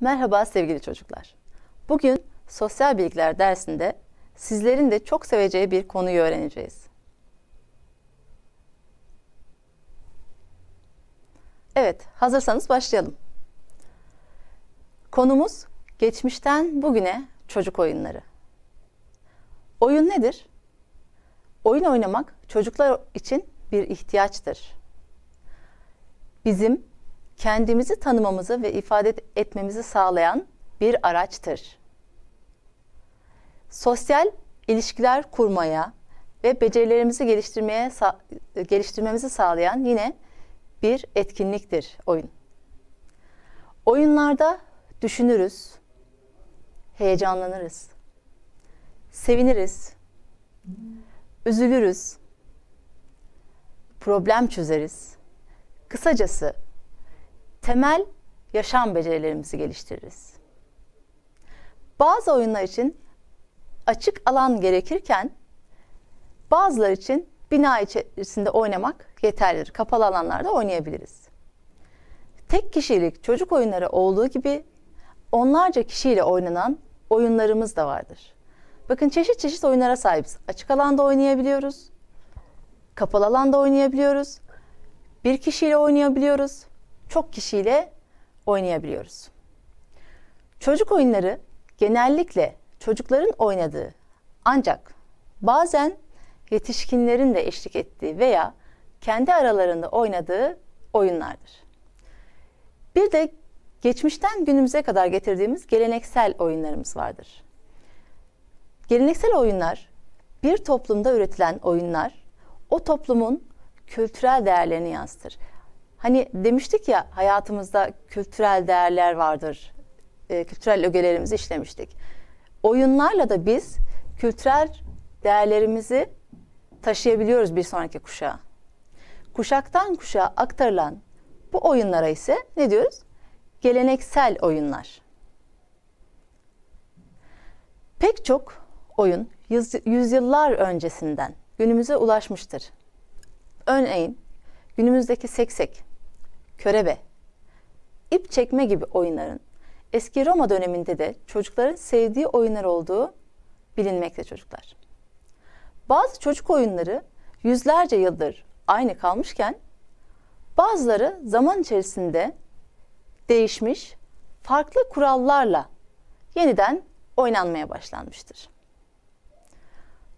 Merhaba sevgili çocuklar. Bugün sosyal bilgiler dersinde sizlerin de çok seveceği bir konuyu öğreneceğiz. Evet, hazırsanız başlayalım. Konumuz geçmişten bugüne çocuk oyunları. Oyun nedir? Oyun oynamak çocuklar için bir ihtiyaçtır. Bizim kendimizi tanımamızı ve ifade etmemizi sağlayan bir araçtır. Sosyal ilişkiler kurmaya ve becerilerimizi geliştirmeye geliştirmemizi sağlayan yine bir etkinliktir oyun. Oyunlarda düşünürüz, heyecanlanırız, seviniriz, üzülürüz, problem çözeriz. Kısacası temel yaşam becerilerimizi geliştiririz. Bazı oyunlar için açık alan gerekirken bazıları için bina içerisinde oynamak yeterlidir. Kapalı alanlarda oynayabiliriz. Tek kişilik çocuk oyunları olduğu gibi onlarca kişiyle oynanan oyunlarımız da vardır. Bakın çeşit çeşit oyunlara sahibiz. Açık alanda oynayabiliyoruz. Kapalı alanda oynayabiliyoruz. Bir kişiyle oynayabiliyoruz çok kişiyle oynayabiliyoruz. Çocuk oyunları genellikle çocukların oynadığı ancak bazen yetişkinlerin de eşlik ettiği veya kendi aralarında oynadığı oyunlardır. Bir de geçmişten günümüze kadar getirdiğimiz geleneksel oyunlarımız vardır. Geleneksel oyunlar bir toplumda üretilen oyunlar o toplumun kültürel değerlerini yansıtır. Hani demiştik ya hayatımızda kültürel değerler vardır. E, kültürel ögelerimizi işlemiştik. Oyunlarla da biz kültürel değerlerimizi taşıyabiliyoruz bir sonraki kuşağa. Kuşaktan kuşağa aktarılan bu oyunlara ise ne diyoruz? Geleneksel oyunlar. Pek çok oyun yüz, yüzyıllar öncesinden günümüze ulaşmıştır. Örneğin günümüzdeki seksek, körebe, ip çekme gibi oyunların eski Roma döneminde de çocukların sevdiği oyunlar olduğu bilinmekte çocuklar. Bazı çocuk oyunları yüzlerce yıldır aynı kalmışken bazıları zaman içerisinde değişmiş, farklı kurallarla yeniden oynanmaya başlanmıştır.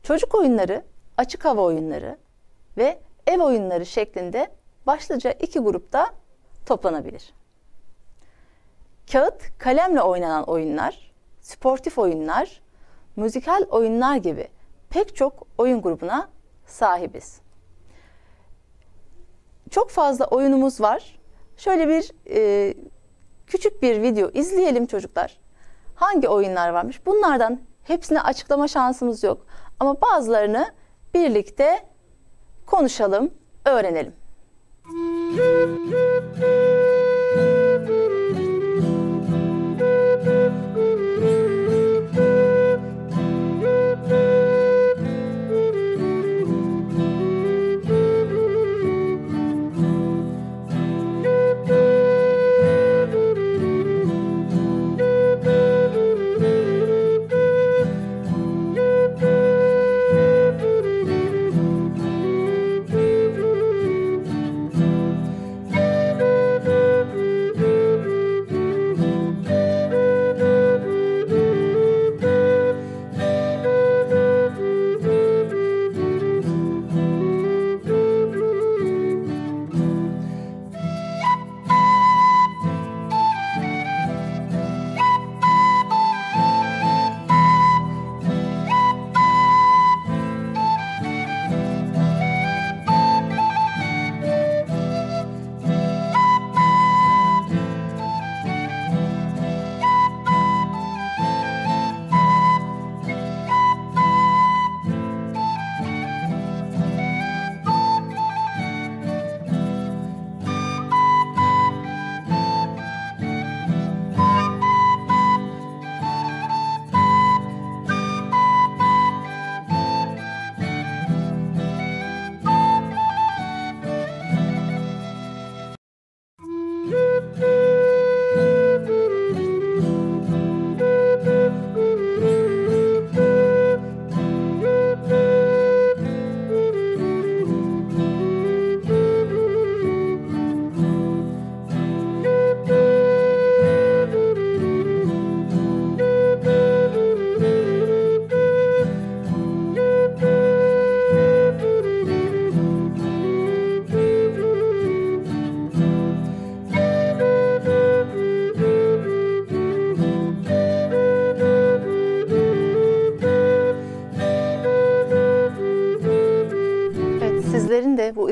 Çocuk oyunları, açık hava oyunları ve ev oyunları şeklinde başlıca iki grupta toplanabilir. Kağıt, kalemle oynanan oyunlar, sportif oyunlar, müzikal oyunlar gibi pek çok oyun grubuna sahibiz. Çok fazla oyunumuz var. Şöyle bir e, küçük bir video izleyelim çocuklar. Hangi oyunlar varmış? Bunlardan hepsini açıklama şansımız yok. Ama bazılarını birlikte konuşalım, öğrenelim. Música Doop, doop, doop.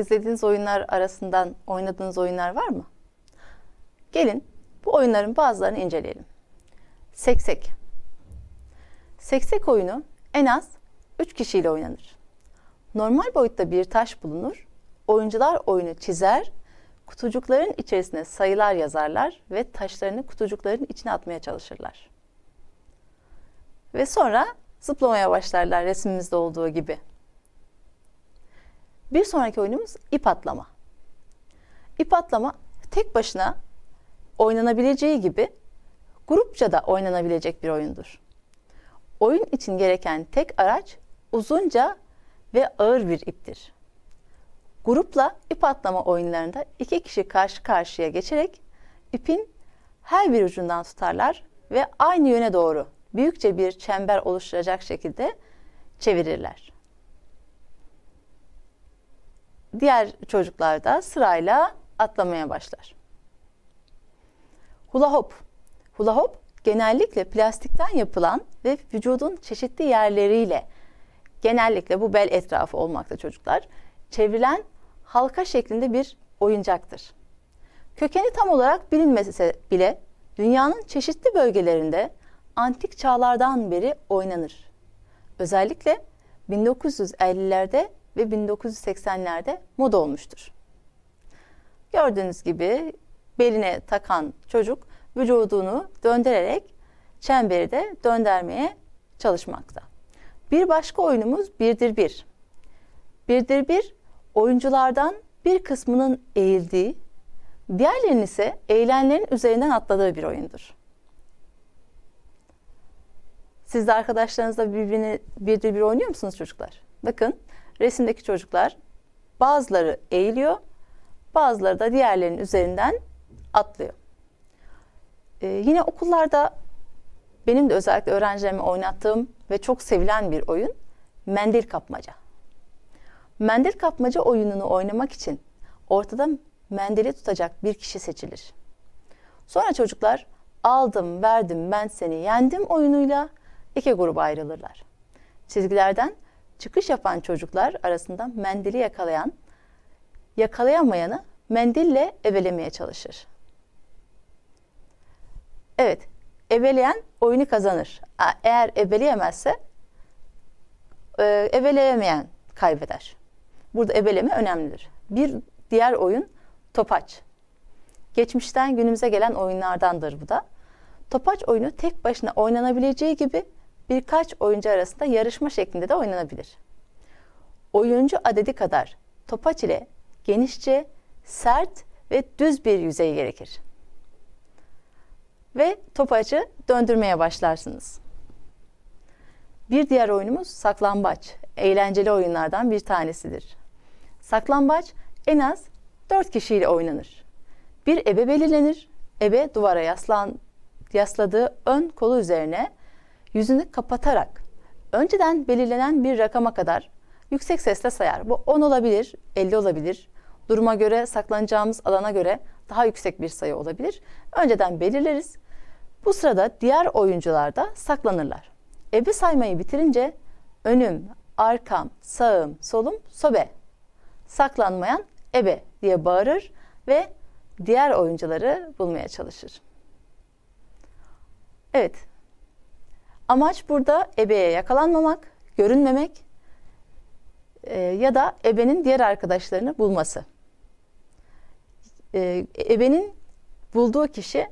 Sevdiğiniz oyunlar arasından oynadığınız oyunlar var mı? Gelin bu oyunların bazılarını inceleyelim. Seksek. Seksek oyunu en az 3 kişiyle oynanır. Normal boyutta bir taş bulunur. Oyuncular oyunu çizer, kutucukların içerisine sayılar yazarlar ve taşlarını kutucukların içine atmaya çalışırlar. Ve sonra zıplamaya başlarlar resimimizde olduğu gibi. Bir sonraki oyunumuz ip atlama. İp atlama tek başına oynanabileceği gibi grupça da oynanabilecek bir oyundur. Oyun için gereken tek araç uzunca ve ağır bir iptir. Grupla ip atlama oyunlarında iki kişi karşı karşıya geçerek ipin her bir ucundan tutarlar ve aynı yöne doğru büyükçe bir çember oluşturacak şekilde çevirirler. Diğer çocuklar da sırayla atlamaya başlar. Hula hop. Hula hop genellikle plastikten yapılan ve vücudun çeşitli yerleriyle genellikle bu bel etrafı olmakta çocuklar çevrilen halka şeklinde bir oyuncaktır. Kökeni tam olarak bilinmese bile dünyanın çeşitli bölgelerinde antik çağlardan beri oynanır. Özellikle 1950'lerde ve 1980'lerde moda olmuştur. Gördüğünüz gibi beline takan çocuk vücudunu döndürerek çemberi de döndürmeye çalışmakta. Bir başka oyunumuz birdir bir. Birdir bir oyunculardan bir kısmının eğildiği, diğerlerinin ise eğilenlerin üzerinden atladığı bir oyundur. Siz de arkadaşlarınızla birbirini birdir bir oynuyor musunuz çocuklar? Bakın resimdeki çocuklar bazıları eğiliyor, bazıları da diğerlerinin üzerinden atlıyor. Ee, yine okullarda benim de özellikle öğrencilerime oynattığım ve çok sevilen bir oyun mendil kapmaca. Mendil kapmaca oyununu oynamak için ortada mendili tutacak bir kişi seçilir. Sonra çocuklar aldım, verdim, ben seni yendim oyunuyla iki gruba ayrılırlar. Çizgilerden çıkış yapan çocuklar arasında mendili yakalayan, yakalayamayanı mendille evelemeye çalışır. Evet, ebeleyen oyunu kazanır. Eğer ebeleyemezse e, ebeleyemeyen kaybeder. Burada ebeleme önemlidir. Bir diğer oyun topaç. Geçmişten günümüze gelen oyunlardandır bu da. Topaç oyunu tek başına oynanabileceği gibi birkaç oyuncu arasında yarışma şeklinde de oynanabilir. Oyuncu adedi kadar topaç ile genişçe, sert ve düz bir yüzey gerekir. Ve topaçı döndürmeye başlarsınız. Bir diğer oyunumuz saklambaç. Eğlenceli oyunlardan bir tanesidir. Saklambaç en az 4 kişiyle oynanır. Bir ebe belirlenir. Ebe duvara yaslan, yasladığı ön kolu üzerine yüzünü kapatarak önceden belirlenen bir rakama kadar yüksek sesle sayar. Bu 10 olabilir, 50 olabilir. Duruma göre, saklanacağımız alana göre daha yüksek bir sayı olabilir. Önceden belirleriz. Bu sırada diğer oyuncular da saklanırlar. Ebe saymayı bitirince önüm, arkam, sağım, solum, sobe. Saklanmayan ebe diye bağırır ve diğer oyuncuları bulmaya çalışır. Evet. Amaç burada ebeye yakalanmamak, görünmemek e, ya da ebenin diğer arkadaşlarını bulması. E, ebenin bulduğu kişi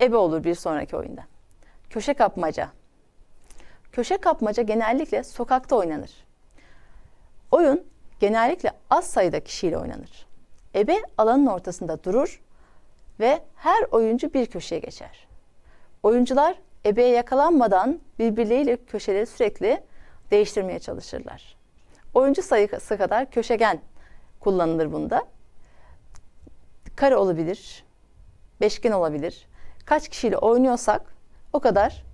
ebe olur bir sonraki oyunda. Köşe kapmaca. Köşe kapmaca genellikle sokakta oynanır. Oyun genellikle az sayıda kişiyle oynanır. Ebe alanın ortasında durur ve her oyuncu bir köşeye geçer. Oyuncular ebeye yakalanmadan birbirleriyle köşeleri sürekli değiştirmeye çalışırlar. Oyuncu sayısı kadar köşegen kullanılır bunda. Kare olabilir, beşgen olabilir. Kaç kişiyle oynuyorsak o kadar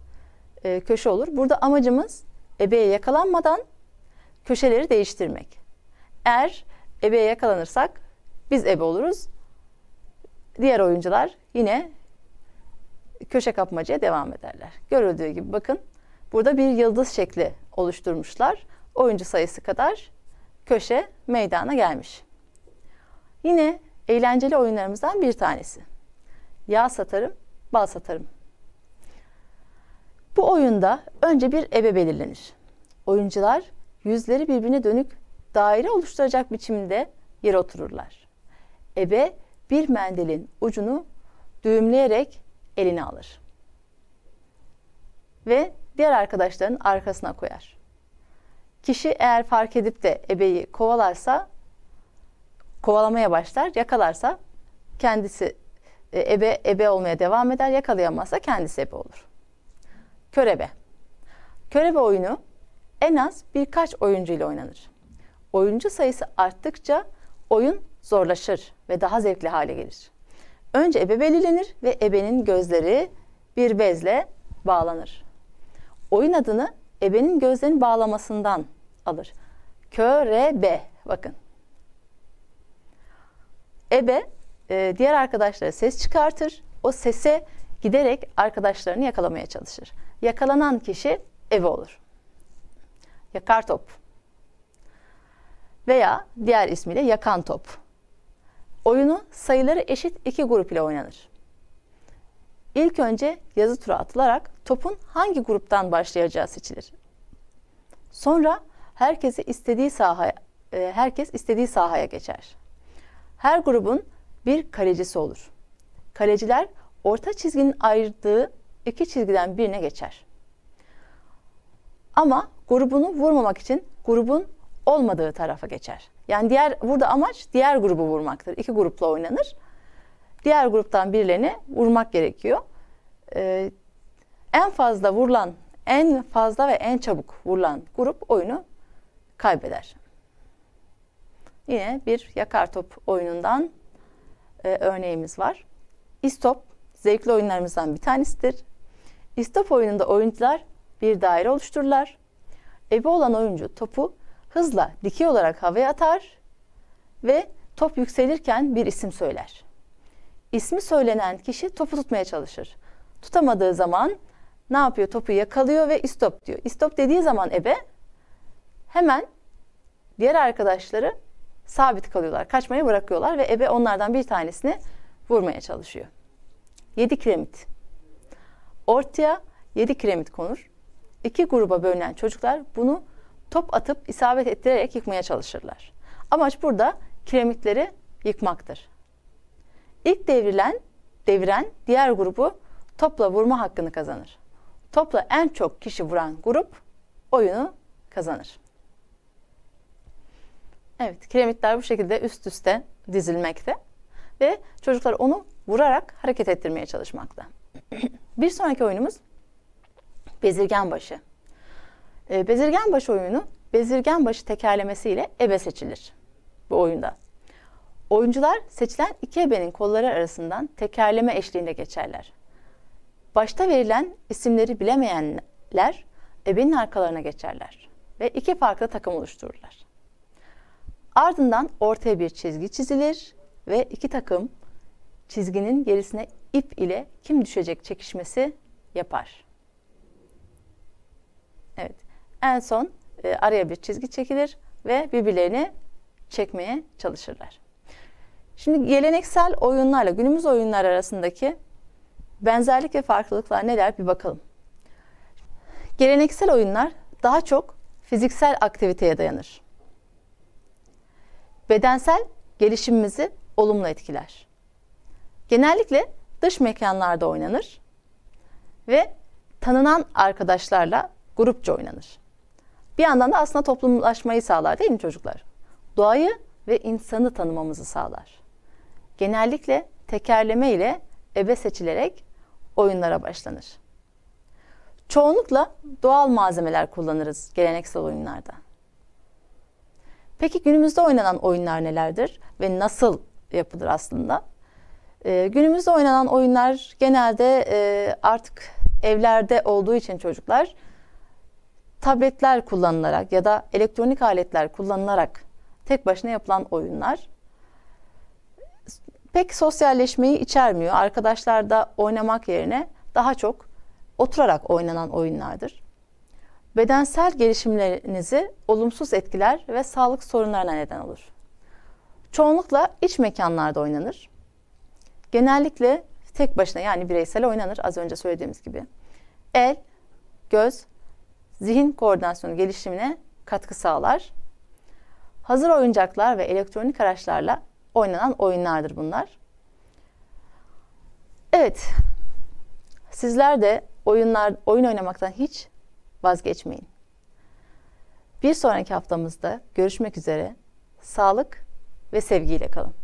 e, köşe olur. Burada amacımız ebeye yakalanmadan köşeleri değiştirmek. Eğer ebeye yakalanırsak biz ebe oluruz. Diğer oyuncular yine köşe kapmacaya devam ederler. Görüldüğü gibi bakın burada bir yıldız şekli oluşturmuşlar. Oyuncu sayısı kadar köşe meydana gelmiş. Yine eğlenceli oyunlarımızdan bir tanesi. Yağ satarım, bal satarım. Bu oyunda önce bir ebe belirlenir. Oyuncular yüzleri birbirine dönük daire oluşturacak biçimde yere otururlar. Ebe bir mendilin ucunu düğümleyerek eline alır. Ve diğer arkadaşların arkasına koyar. Kişi eğer fark edip de ebeyi kovalarsa, kovalamaya başlar, yakalarsa kendisi e, ebe ebe olmaya devam eder, yakalayamazsa kendisi ebe olur. Körebe. Körebe oyunu en az birkaç oyuncu ile oynanır. Oyuncu sayısı arttıkça oyun zorlaşır ve daha zevkli hale gelir. Önce ebe belirlenir ve ebenin gözleri bir bezle bağlanır. Oyun adını ebenin gözlerini bağlamasından alır. Körebe bakın. Ebe e, diğer arkadaşlara ses çıkartır. O sese giderek arkadaşlarını yakalamaya çalışır. Yakalanan kişi ebe olur. Yakar top. Veya diğer ismiyle yakan top. Oyunu sayıları eşit iki grup ile oynanır. İlk önce yazı tura atılarak topun hangi gruptan başlayacağı seçilir. Sonra herkesi istediği sahaya, e, herkes istediği sahaya geçer. Her grubun bir kalecisi olur. Kaleciler orta çizginin ayırdığı iki çizgiden birine geçer. Ama grubunu vurmamak için grubun olmadığı tarafa geçer. Yani diğer burada amaç diğer grubu vurmaktır. İki grupla oynanır. Diğer gruptan birilerini vurmak gerekiyor. Ee, en fazla vurulan, en fazla ve en çabuk vurulan grup oyunu kaybeder. Yine bir yakar top oyunundan e, örneğimiz var. İstop zevkli oyunlarımızdan bir tanesidir. İstop oyununda oyuncular bir daire oluştururlar. Ebe olan oyuncu topu hızla dikey olarak havaya atar ve top yükselirken bir isim söyler. İsmi söylenen kişi topu tutmaya çalışır. Tutamadığı zaman ne yapıyor? Topu yakalıyor ve istop diyor. İstop dediği zaman ebe hemen diğer arkadaşları sabit kalıyorlar. Kaçmayı bırakıyorlar ve ebe onlardan bir tanesini vurmaya çalışıyor. 7 kiremit. Ortaya 7 kiremit konur. İki gruba bölünen çocuklar bunu top atıp isabet ettirerek yıkmaya çalışırlar. Amaç burada kiremitleri yıkmaktır. İlk devrilen, deviren diğer grubu topla vurma hakkını kazanır. Topla en çok kişi vuran grup oyunu kazanır. Evet, kiremitler bu şekilde üst üste dizilmekte ve çocuklar onu vurarak hareket ettirmeye çalışmakta. Bir sonraki oyunumuz bezirgen başı. E, bezirgen başı oyunu bezirgen başı tekerlemesiyle ebe seçilir bu oyunda. Oyuncular seçilen iki ebenin kolları arasından tekerleme eşliğinde geçerler. Başta verilen isimleri bilemeyenler ebenin arkalarına geçerler ve iki farklı takım oluştururlar. Ardından ortaya bir çizgi çizilir ve iki takım çizginin gerisine ip ile kim düşecek çekişmesi yapar. Evet. En son e, araya bir çizgi çekilir ve birbirlerini çekmeye çalışırlar. Şimdi geleneksel oyunlarla günümüz oyunlar arasındaki benzerlik ve farklılıklar neler bir bakalım. Geleneksel oyunlar daha çok fiziksel aktiviteye dayanır. Bedensel gelişimimizi olumlu etkiler. Genellikle dış mekanlarda oynanır ve tanınan arkadaşlarla grupça oynanır. Bir yandan da aslında toplumlaşmayı sağlar değil mi çocuklar? Doğayı ve insanı tanımamızı sağlar. Genellikle tekerleme ile ebe seçilerek oyunlara başlanır. Çoğunlukla doğal malzemeler kullanırız geleneksel oyunlarda. Peki günümüzde oynanan oyunlar nelerdir ve nasıl yapılır aslında? Ee, günümüzde oynanan oyunlar genelde e, artık evlerde olduğu için çocuklar tabletler kullanılarak ya da elektronik aletler kullanılarak tek başına yapılan oyunlar pek sosyalleşmeyi içermiyor. Arkadaşlarda oynamak yerine daha çok oturarak oynanan oyunlardır. Bedensel gelişimlerinizi olumsuz etkiler ve sağlık sorunlarına neden olur. Çoğunlukla iç mekanlarda oynanır. Genellikle tek başına yani bireysel oynanır az önce söylediğimiz gibi. El, göz, zihin koordinasyonu gelişimine katkı sağlar. Hazır oyuncaklar ve elektronik araçlarla oynanan oyunlardır bunlar. Evet, sizler de oyunlar oyun oynamaktan hiç vazgeçmeyin. Bir sonraki haftamızda görüşmek üzere. Sağlık ve sevgiyle kalın.